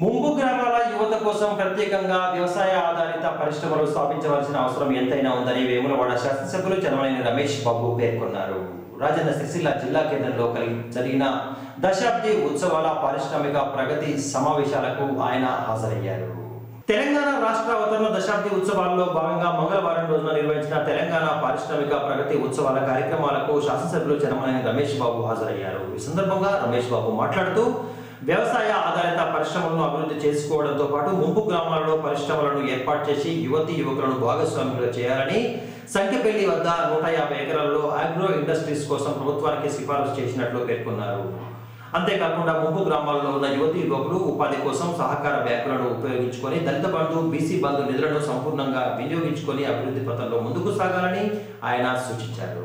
ముంపు గ్రామాల యువత కోసం ప్రత్యేకంగా వ్యవసాయ ఆధారిత పరిశ్రమలు స్థాపించవలసిన అవసరం ఎంతైనా ఉందని వేములవాడ శాసనసభ్యులు చనమనేని రమేష్ బాబు పేర్కొన్నారు. రాజన్న సిరిసిల్ల జిల్లా కేంద్రంలో కలిగి జరిగిన దశాబ్ది ఉత్సవాల పారిశ్రామిక ప్రగతి సమావేశాలకు ఆయన హాజరయ్యారు. తెలంగాణ రాష్ట్ర అవతరణ దశాబ్ది ఉత్సవాల్లో భాగంగా మంగళవారం రోజున నిర్వహించిన తెలంగాణ పారిశ్రామిక ప్రగతి ఉత్సవాల కార్యక్రమాలకు శాసనసభ్యులు చనమనేని రమేష్ బాబు హాజరయ్యారు. ఈ సందర్భంగా రమేష్ బాబు మాట్లాడుతూ వ్యవసాయ ఆధారిత పరిశ్రమలను అభివృద్ధి చేసుకోవడంతో పాటు ముంపు గ్రామాలలో పరిశ్రమలను ఏర్పాటు చేసి యువతి యువకులను భాగస్వాములుగా చేయాలని సంఖ్యపల్లి వద్ద నూట యాభై ఎకరాల్లో ఆగ్రో ఇండస్ట్రీస్ కోసం ప్రభుత్వానికి సిఫారసు చేసినట్లు పేర్కొన్నారు. అంతేకాకుండా ముంపు గ్రామాల్లో ఉన్న యువతి యువకులు ఉపాధి కోసం సహకార బ్యాంకులను ఉపయోగించుకొని దళిత బంధు బీసీ బంధు నిధులను సంపూర్ణంగా వినియోగించుకొని అభివృద్ధి పథంలో ముందుకు సాగాలని ఆయన సూచించారు.